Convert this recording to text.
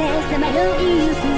でさまよいゆく